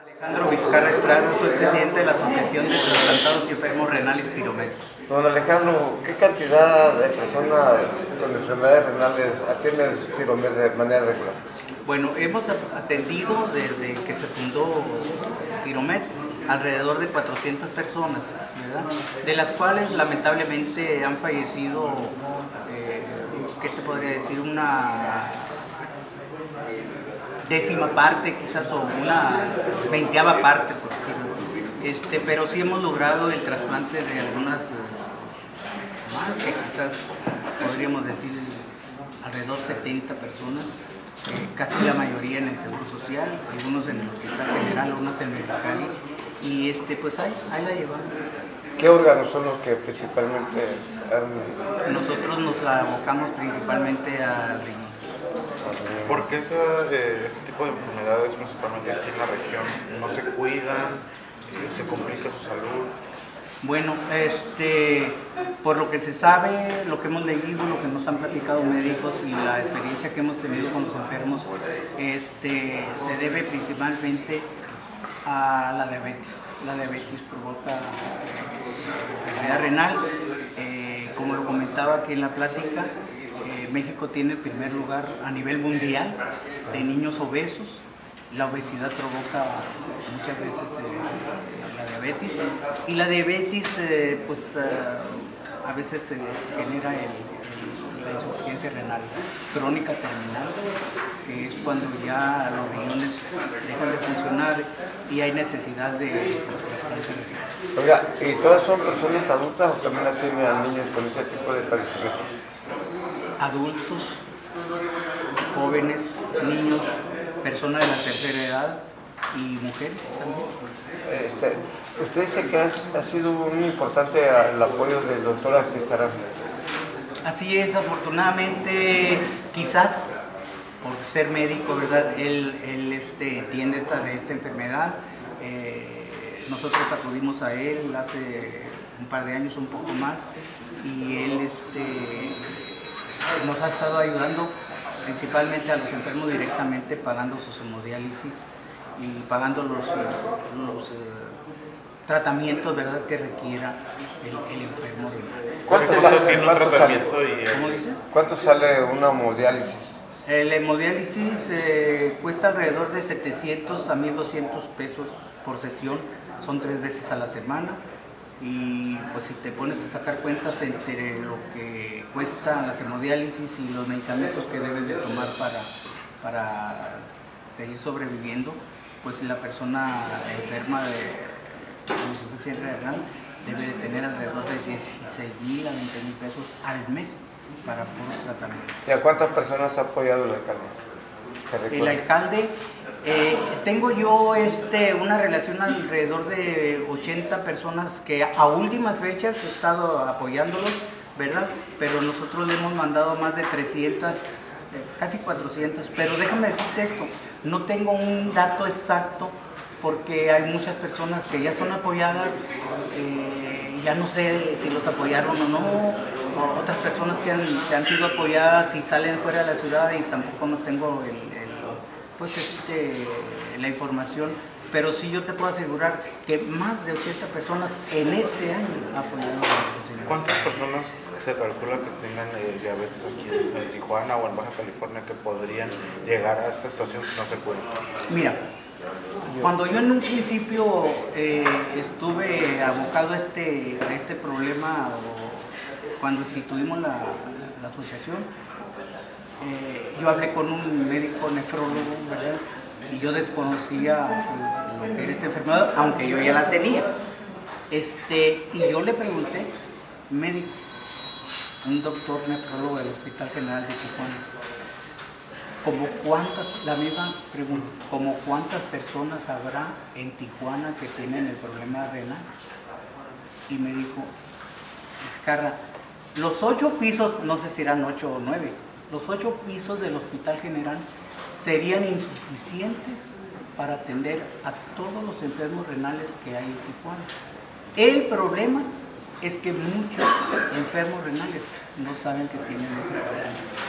Alejandro Vizcarra Estrada, soy presidente de la Asociación de Trasplantados y Enfermos Renales Piromet. Don Alejandro, ¿qué cantidad de personas con enfermedades renales atienden Piromet de manera regular? Bueno, hemos atendido desde que se fundó Piromet alrededor de 400 personas, ¿verdad? De las cuales lamentablemente han fallecido, eh, ¿qué te podría decir? Una décima parte quizás o una veinteava parte, por decirlo. Este, pero sí hemos logrado el trasplante de algunas eh, más que quizás podríamos decir alrededor 70 personas, eh, casi la mayoría en el Seguro Social, algunos en el Hospital General, algunos en el Cali, y este, pues ahí, ahí la llevamos. ¿Qué órganos son los que principalmente han... Nosotros nos abocamos principalmente al riñón. ¿Por qué esa, eh, este tipo de enfermedades, principalmente aquí en la región, no se cuidan, eh, se complica su salud? Bueno, este, por lo que se sabe, lo que hemos leído, lo que nos han platicado médicos y la experiencia que hemos tenido con los enfermos, este, se debe principalmente a la diabetes. La diabetes provoca enfermedad renal. Eh, como lo comentaba aquí en la plática, eh, México tiene el primer lugar a nivel mundial de niños obesos. La obesidad provoca muchas veces eh, la diabetes y la diabetes eh, pues a veces genera la insuficiencia renal crónica terminal, que es cuando ya los riñones dejan de funcionar y hay necesidad de trasplante. Oiga, ¿y todas son personas adultas o también atienden a niños con ese tipo de padecimientos? Adultos, jóvenes, niños, personas de la tercera edad y mujeres también. Este, usted dice que ha, ha, sido muy importante el apoyo del doctor Asisarán. Así es, afortunadamente, quizás por ser médico, ¿verdad? Él, él este, entiende esta, de esta enfermedad. Eh, nosotros acudimos a él hace un par de años, un poco más, y él este, nos ha estado ayudando principalmente a los enfermos directamente pagando sus hemodiálisis y pagando los, los uh, tratamientos ¿verdad? que requiera el, el enfermo. ¿Cuánto, ¿Cuánto sale, tiene un tratamiento? Sale, y, ¿Cómo dice? ¿Cuánto sale una hemodiálisis? El hemodiálisis eh, cuesta alrededor de 700 a 1200 pesos por sesión, son tres veces a la semana y pues si te pones a sacar cuentas entre lo que cuesta la hemodiálisis y los medicamentos que debes de tomar para, para seguir sobreviviendo, pues si la persona enferma de insuficiencia renal debe de tener alrededor de 16 mil a 20 mil pesos al mes para puros tratamientos. ¿Y a cuántas personas ha apoyado el alcalde? El alcalde eh, tengo yo este, una relación alrededor de 80 personas que a últimas fechas he estado apoyándolos, ¿verdad? Pero nosotros le hemos mandado más de 300, eh, casi 400. Pero déjame decirte esto, no tengo un dato exacto porque hay muchas personas que ya son apoyadas, eh, ya no sé si los apoyaron o no, otras personas que han, que han sido apoyadas y salen fuera de la ciudad y tampoco no tengo el pues este, la información, pero sí yo te puedo asegurar que más de 80 personas en este año han apoyado a ¿Cuántas personas se calcula que tengan eh, diabetes aquí en, en, Tijuana o en Baja California que podrían llegar a esta situación si no se puede? Mira, cuando yo en un principio eh, estuve abocado a este, a este problema, o cuando instituimos la, la asociación, eh, yo hablé con un médico nefrólogo. Y yo desconocía lo que era esta enfermedad, aunque yo ya la tenía. Este, y yo le pregunté, médico, un doctor nefrólogo del Hospital General de Tijuana, como cuántas, la misma pregunta, como cuántas personas habrá en Tijuana que tienen el problema renal. Y me dijo, Vizcarra, los ocho pisos, no sé si eran ocho o nueve, los ocho pisos del Hospital General serían insuficientes para atender a todos los enfermos renales que hay en Tijuana. El problema es que muchos enfermos renales no saben que tienen enfermedad renal.